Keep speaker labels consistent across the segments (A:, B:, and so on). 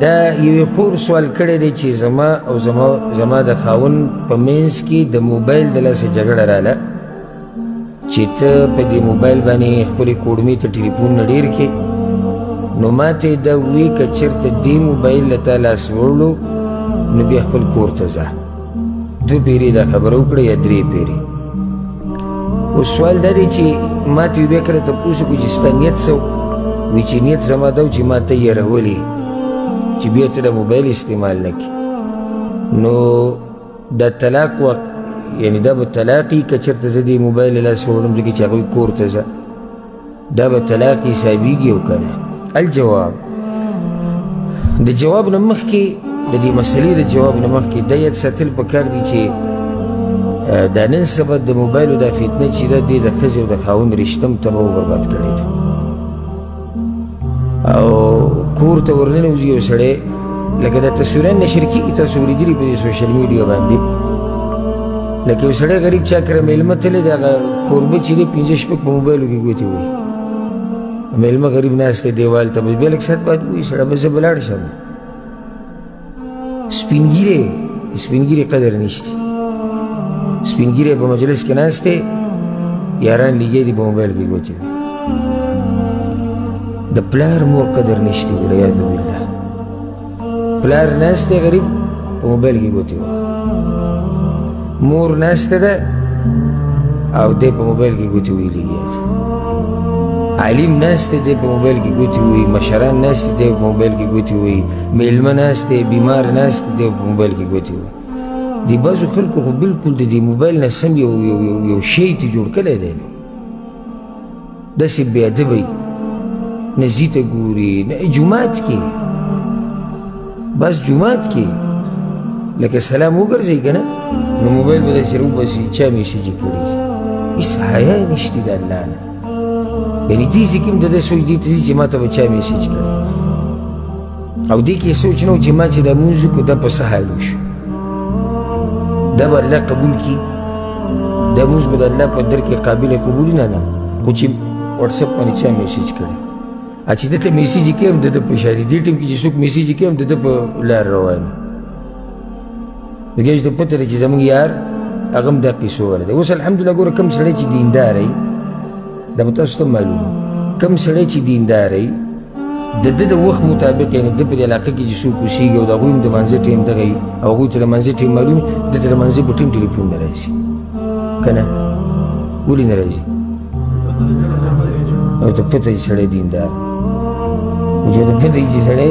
A: دا یوې خور سوال کړی دی چې زما او زما زما د خاون په منځ کې د موبایل د لاسه جګړه راله چې ته په دې موبایل باندې خپلې کوړمې ته ټلیفون نه ډېر کې نو ما ته دا ووی که چېرته دې موبایل له تا لاس وړلو نو بیا خپل کور ته ځه دو پیری دا خبر وکړه یا درې پیری او سوال دا دی چې ما ته یو بیا کله تپوس وکړو چې ستا نیت څه وي چې نیت زما دا و چې ما ته یې رولي چې بیا ته د موبایل استعمال نه کړي نو دا طلاق و یعنی دا به طلاقي که چېرته زه دې موبایل له لاسه وړم ځکه چې هغوی کور ته ځه دا به طلاق حسابیږي او که نه الجواب د جواب نه مخکې د دې مسلې د جواب نه مخکې دا یاد ساتل پکار دي چې دا نن سبا د موبایلو دا فتنه چې ده دې د ښځې او د خاوند رشته هم تباه او برباد کړې ده او کور ته ورننوځي یو سړی لکه دا تصویران نشر کېږي تاسو ولیدلي په دې سوشل میډیا باندې لکه یو سړی غریب چا کره میلمه تللی دی هغه کوربه چې دی پنځه شپږ په موبایلو کې ګوتې وایي میلمه غریب ناست دی دیوال ته بس بیا لږ ساعت بعد وایي سړی بس زه به لاړ شم سپین ږیری سپین ږیری قدر نشته سپین ږیری په مجلس کې ناست دی یاران لګیا دي په موبایل کې ګوتې وایي د پلار مور قدر نشته وړیا دی بالله پلار نشته غریب په موبایل کې ګوتې وه مور نشته ده او دی په موبایل کې ګوتې ویلي عالم نشته دی په موبایل کې ګوتې وایي مشران نشته دی په موبایل کې ګوتې وایي میلمه نشته بیمار نشته دی په موبایل کې ګوتې وایي دی بعضو خلکو خو بلکل د دې موبایل نه سم یو یو یو شی ته جوړ کړی دی نو داسې بې ادبه وي نه ځي ته ګوري نه جومات کې بس جومات کې لکه سلام وګرځوي که نه نو موبایل به داسې راوباسي چا میسج یې کړي هېڅ حیا یې نشته د الله نه یعنې دې ځکه هم د ده سوچ دې ته ځي چې ما ته به چا میسج کړی او دې کې سوچ نو چې ما چې د مونځ کو د په څه حال وشو دا به الله قبول کړي دا مونځ به د الله په در کې قابل قبول نه نه خو چې واتساپ باندې چا میسج کړی ا چې دته میسج کوم د په شاري دې ټیم کې چې څوک میسج کوم د په لار روان د ګیج ته پته لري چې زموږ یار هغه هم دا قیسو ویلی دی اوس الحمدلله ګوره کوم سړی چې دیندار وي دا به تاسو ته معلومه کوم سړی چې دیندار وي د ده د وخت مطابق یعنې ده په دې علاقه کې چې څوک اوسېږي او د هغوی هم د لمانځه ټایم دغه وي او هغوی ته د لمانځه ټایم معلوم وي ده ته د لمانځه په ټایم ټلیفون نه راځي که نه ولې نه راځي او ته پته یې سړی دیندار چې ته پته یې چې سړی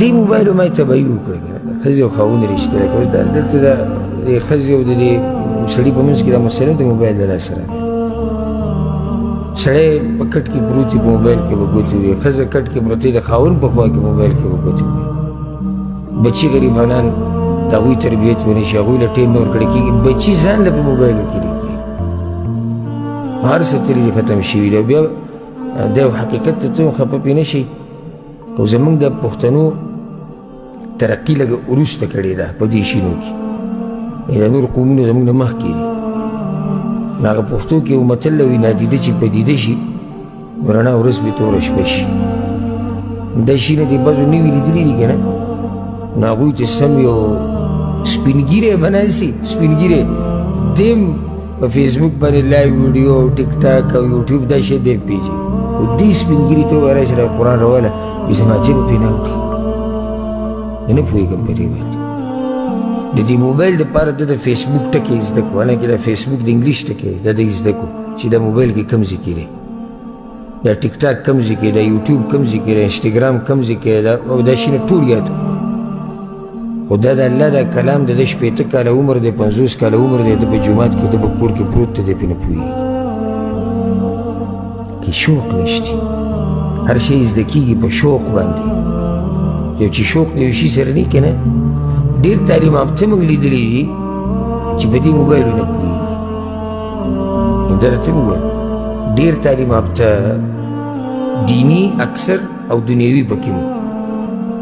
A: دې موبایل ما تبعی وکړه خځې او خاون رشته ده کوز دا دلته دا خځې او د دې سړي په منځ کې دا مسله د موبایل له سره ده سړی په کټ کې پروت په موبایل کې وګوتې وي ښځه کټ کې پروتې د خاون په خوا کې موبایل کې وګوتې وي بچي غریبانان د هغوی تربیت ونی شي هغوی له ټیم نور کړی کېږي بچي ځان له په موبایلو کې لګي هر څه ترې ختم شوي دی بیا دا یو حقیقت ته څوک خفه پې نه شي خو زمونږ د پښتنو ترقي لږه وروسته کړې ده په دې شینو کې یعنې نور قومونه زمونږ نه مخکې دي نو هغه پښتو کې یو متل وي نادیده چې پدیده شي نو رڼا ورځ به توره شپه شي دا شینه دې بعضو نوي لیدلي دي که نه نو هغوی ته سم یو سپینګیری به ناسي سپینګیری دیم په فیسبوک باندې لایو ویډیو او ټیک ټاک او یوټیوب دا شی ډېر پیژي او دې سپینګیري ته وایي چې قرآن راوله وایي زما چې به پرې نه وکړي زه نه پوهېږم په دې باندې د دې موبایل دپاره ده د فیسبوک ټکی زده کړو حالانکې د فیسبوک د انګلیش ټکی ده دی زده کړو چې د موبایل کې کوم ځای کې دی دا ټیک ټاک کم ځای کې دا یوټیوب کم ځای کې دا انسټاګرام کم ځای کې دا او دا شي نه ټول یاد خو دا د الله دا کلام د ده شپېته کاله عمر دی پنځوس کاله عمر دی ده په جومات کې ده په کور کې پروت دی دی پرې نه پوهېږي کې شوق نشته هر شی زده کېږي په شوق باندې یو چې شوق د یو شي سره نه که نه ډېر تعلیم یافته موږ لیدلی دي چې په دې موبایلو نه پوهېږي درته ووایم ډېر تعلیم یافته دیني اکثر او دنیوي پکې وو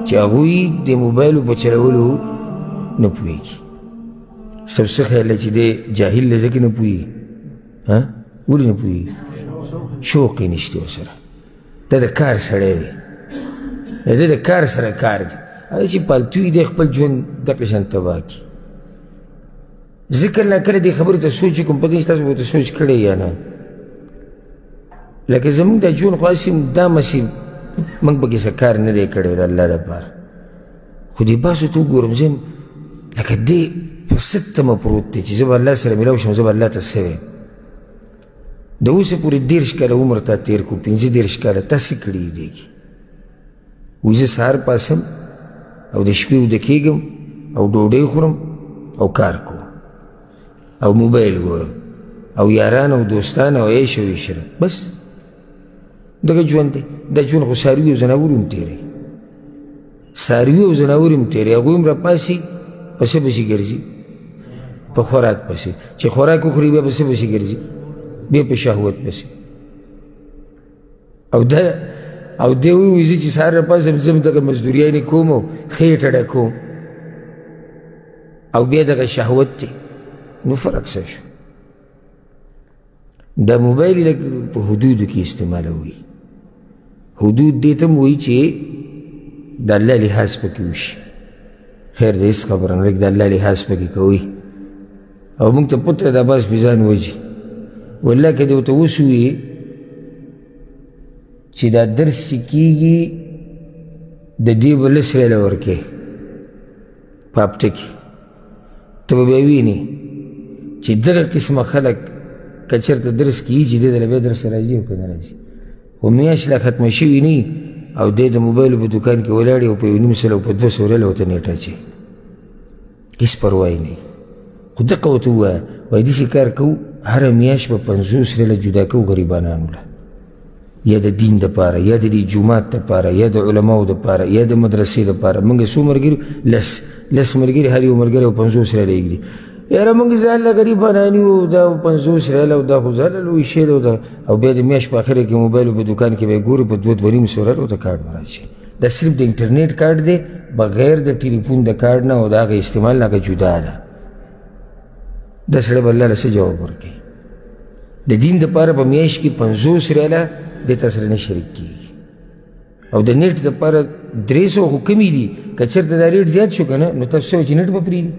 A: چې هغوی د موبایلو په چلولو نه پوهېږي سب څه خیال چې دی جاهل دی ځکه نه پوهېږي ها ولې نه پوهېږي شوق یې نشته ورسره دا د کار سړی دی د ده د کار سره کار دی هغه چې پالتوی دی خپل ژوند دقې شان تباه کړي ذکر نه کړی دی خبرې ته سوچ کوم پکې تاسو به ته سوچ کړی یا نه لکه زمونږ د جون خاصم دا مسیب موږ پکې څه کار نه دی کړی د الله لپاره خو دې باسو ته وګورم زم لکه دې په ستمه پروت دی چې زه به الله سره ملاو شم زه به الله ته څه وایم د اوسه پورې دېرش کاله عمر تا تېر کړو پنځه دېرش کاله تا څه کړي دي وزه سهار پاسم او د شپې وده کېږم او ډوډۍ خورم او کار کوم او موبایل ګورم او یاران او دوستان او عیش او عشره بس دغه ژوند دی دا ژوند خو څاروي او ځناور هم تېری څاروي او ځناور هم تېری هغوی هم راپاسي په څه پسې ګرځي په خوراک پسې چې خوراک وخوري بیا په څه پسې ګرځي بیا په شهوت پسې او دا او دی وویزي چې سهار راپاسم زم دغه مزدوریانې کوم او خېټه ډکوم او بیا دغه شهوت دی نو فرق څه شو دا موبایل لږ په حدودو کې استعمالوي حدود دې ته هم وایي چې د الله لحاظ پکې وشي خیر د هېڅ خبره نه د الله لحاظ پکې کوي او موږ ته پته ده بس پې ځان وژي والله که دې ورته وسوي چې دا درس چې کېږي د دې به لس ریاله ورکې په هفته کې ته به بیا وینې چې دغه قسمه خلک که چېرته درس کېږي چې دې ته له بیا درس راځي او که نه راځي خو میاشت لا ختمه شوي نه او دی د موبایلو په دوکان کې ولاړ او په یو نیم سل او په دوه سو ریاله ورته نیټه اچوي هیڅ پروايي نه خو دقه ورته ووایه وایي داسې کار کوو هره میاشت به پنځوس ریاله جدا کوو غریبانانو له یا د دین دپاره یا د دې جومات دپاره یا د علماو دپاره یا د مدرسې دپاره موږ څو ملګري لس لس ملګري هر یو ملګری به پنځوس ریاله یې ږدي یاره موږ ځان له غریبانان یو دا پنځوس ریاله او دا خو ځان له لوی شی دی او بیا د میاشت په اخره کې موبایل په دوکان کې به یې ګورو په دوه دوه نیم سوه ریالو ته کارډ به راځي دا صرف د انټرنیټ کارت دی بغیر د ټلیفون د کارت نه او د هغې استعمال نه جدا ده دا سړی به الله له څه جواب ورکوي د دین دپاره په میاشت کې پنځوس ریاله دې تا سره نه شریک کېږي او د نیټ دپاره درې سوه خو کمې دي که چېرته دا ریټ زیات شو که نه نو تاسو څه چې نیټ به پرېږدي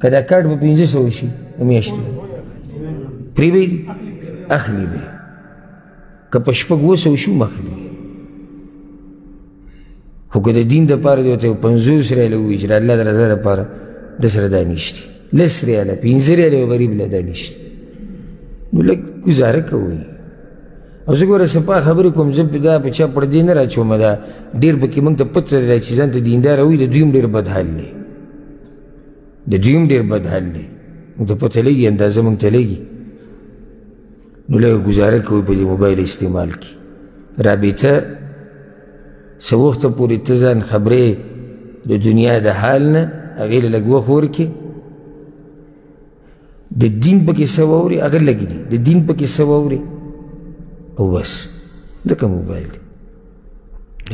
A: که دا کارډ به پنځه سوه شي د میاشتې پرې به یې اخلي به که په شپږ اوس او شو مخلي خو که د دین د پاره دی ته پنځوس ریاله ووایي چې د الله د رضا دپاره د سره دا نشته لس ریاله پنځه ریاله یو غریب له دا نشته نو لږ ګزاره کوئ او زه ګوره سپا خبرې کوم زه دا په چا پردې نه راچوم دا ډېر پکې موږ ته پته ده چې ځان ته دینداره وي د دوی هم ډېر بد حال دی د دوی هم ډېر بد حال دی موږ ته پته لګي اندازه موږ ته لګي نو لږه ګزاره کوئ په دې موبایل استعمال کې رابطه څه وخته پورې ته ځان خبرې د دنیا د حال نه هغې له لږ وخت ورکړې د دین پکې څه واورې هغه لږ دي د دین پکې څه واورې او بس ځکه موبایل دی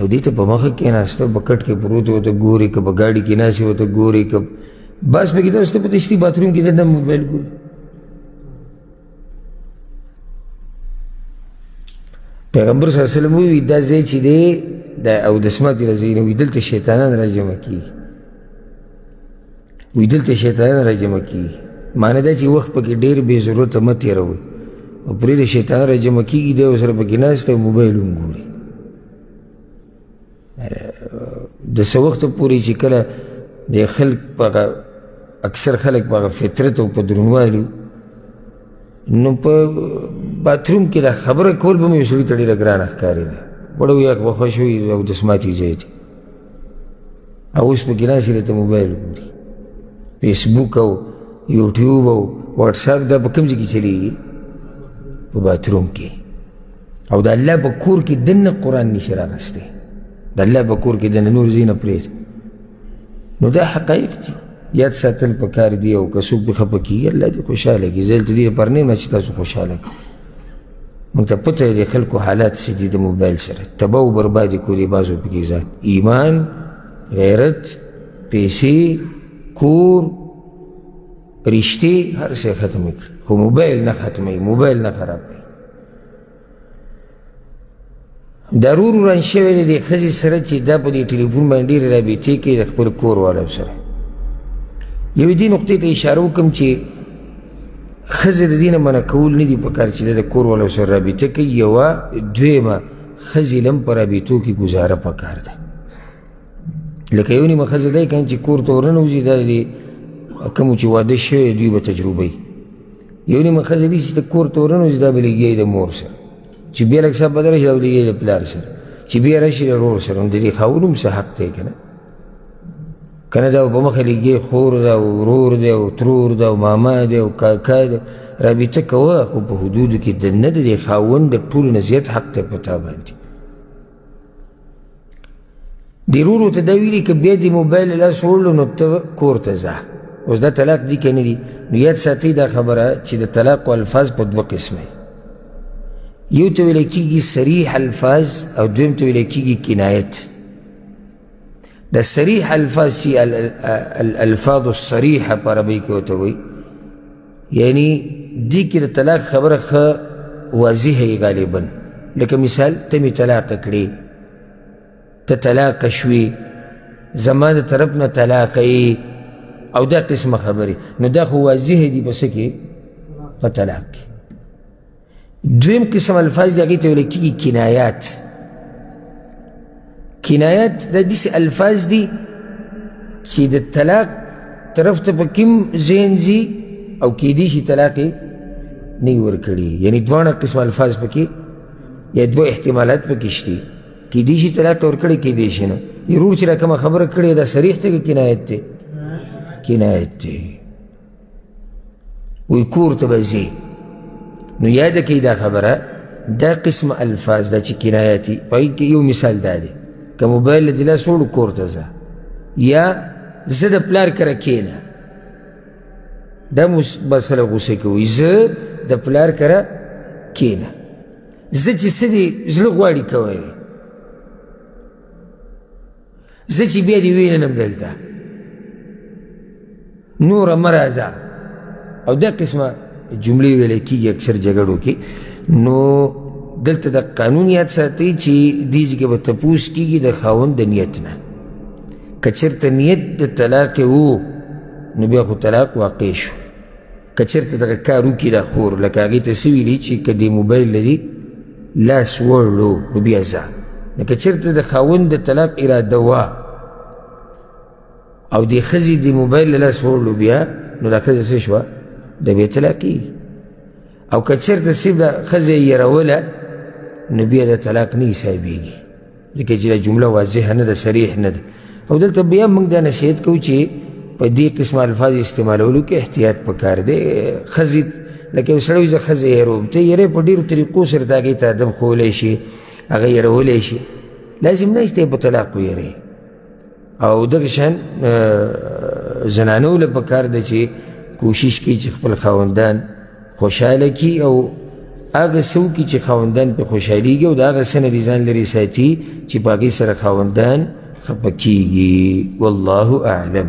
A: او دې ته په مخه کېناسته په کټ کې پروت ورته ګورې که په ګاډي کې ناسې ورته ګورې که بس پکې ته اوس ته په تشتي باتروم کې د نه موبایل ګورې پیغمبر صلی الله علیه وسلم وی دا ځای چې دی د اودس ماتې له ځای نه وي دلته شیطانان راجمع کېږي وي دلته شیطانان راجمع کېږي معنی دا چې وخت پکې ډېر بې ضرورته مه تېروئ او پرې د شیطانان راجمع کېږي دی ورسره پکې ناست او موبایل هم ګوري د څه وخته پورې چې کله د خلک په اکثر خلک په فطرت او په درنوالي نو په باتروم کې دا خبره کول به مې یو سړي ته ډېره ګرانه ښکارېده وړه ویاک به خوښ وي او دسماتي ځای دی او اوس پکې ناستې دی ته موبایل ګوري فیسبوک او یوټیوب او واټساپ دا په کوم ځای کې چلېږي په باتروم کې او د الله په کور کې دنه قرآن نشي راغستی د الله په کور کې دنه نور ځینه پرېږده نو دا حقایق دي یاد ساتل په کار دي او که څوک به خفه کېږي الله دې خوشحاله کړي زه دلته دې لپاره نه یم چې تاسو خوشحاله کړم موږ ته پته دی خلکو حالات څه دي د موبایل سره تباه و برباد کړو دې بعضو پکې ځان ایمان غیرت پیسې کور رشتې هر څه ختم کړي خو موبایل نه ختموي موبایل نه خراب کوي ضرور وران شوی دی د ښځې سره چې دا په دې ټلیفون باندې ډېرې رابطې کوي د خپل کور والو سره یوې دې نقطې ته اشاره وکړم چې ښځې د دې نه منع کول نه دي په کار چې د کور والو سره رابطه کوي یوه دویمه ښځې لم په رابطو کې ګزاره په کار ده لکه یو نیمه ښځه دی که چې کور ته ورننوځي دا د کومو چې واده شوی دوی به تجربه وي یو نیمه ښځه دي چې د کور تورنو چې دا به لګیا د مور سره چې بیا لږ څه بدله شي دا به لګیا د پلار سره چې بیا راشي د ورور سره نو د دې خاوند هم څه حق دی که نه که نه دا په مخه لګي خور ده او ورور دی او ترور ده او ماما دی او کاکا دی رابطه کوه خو په حدودو کې د نه د دې خاوند د ټولو نه زیات حق دی په تا باندې دی رورو ته دا ویلي که بیا دې موبایل لاس وړلو نو ته کور ته ځه اوس دا طلاق دي که نه دي نو یاد ساتئ دا خبره چې د طلاقو الفاظ په دوه قسمه یو ته ویل کېږي صریح الفاظ او دویم ته ویل کېږي کنایت د صریح الفاظ چې الالفاظ الصریحه په عربۍ کې ورته وایي یعنی دی کې د طلاق خبره ښه واضحه یې غالبا لکه مثال ته مې طلاق کړې ته طلاق شوې زما د طرف نه طلاق یې او دا قسمه خبرې نو دا خو واضحه دي په څه کې په طلاق کې دویم قسم الفاظ دی هغې ته ویل کېږي کنایات کنایات دا داسې الفاظ دي چې د طلاق طرف ته په کوم ذهن ځي او کیدی شي طلاق یې نه وي ورکړي یعنې دواړه قسم الفاظ پکې یا دوه احتمالات پکې شته کیدی شي طلاق ورکړي کیدی شي نه ضرور چې دا کومه خبره کړې دا صریح ته که کنایت دی کنایت دی وی کور ته به ځې نو یاده کوي دا خبره دا قسم الفاظ دا چې کنایاتي په هغې کې یو مثال دا دی که موبایل له دې لاس وړو کور ته ځه یا زه د پلار کره کښېنه دا مو بس خلک غوسه کوي زه د پلار کره کښېنه زه چې څه دي زړه غواړي کوی زه چې بیا دې وینم دلته نوره مه راځه او دا قسمه جملې ویلی کېږي اکثر جګړو کې نو دلته د قانون یاد ساتي چې دې ځکه به تپوس کېږي د خاوند د نیت نه که چېرته نیت د طلاق و نو بیا خو طلاق واقع شو که چېرته دغه کار وکړي دا خور لکه هغې ته څه ویلي چې که د موبایل لري لاس وړلو نو بیا ځه نو که چېرته د خاوند د طلاق اراده وه او د ښځې د موبایل له لاس وړلو بیا نو دا ښځه څه شوه د بیا طلاقي او که چېرته صرف د ښځه یې یروله نو بیا د طلاق نه حسابېږي ځکه چې دا جمله واضحه نه ده صریح نه ده او دلته بیا موږ دا نصیحت کوو چې په دې قسم الفاظ استعمالولو کې احتیاط پکار دی ښځې لکه یو سړی زه ښځه یېروم ته یېری په ډېرو طریقو سره ته هغې ته ادب ښوولی شي هغه یېرولی شي لازم نه چې ته یې په طلاق ویېروې او دغه شان زنانو له پکار ده چې کوشش کوي چې خپل خاوندان خوشحاله کړي او هغه څه وکړي چې خاوندان پرې خوشحالېږي او د هغه څه نه دې ځان لرې ساتي چې په هغې سره خاوندان خفه کېږي والله اعلم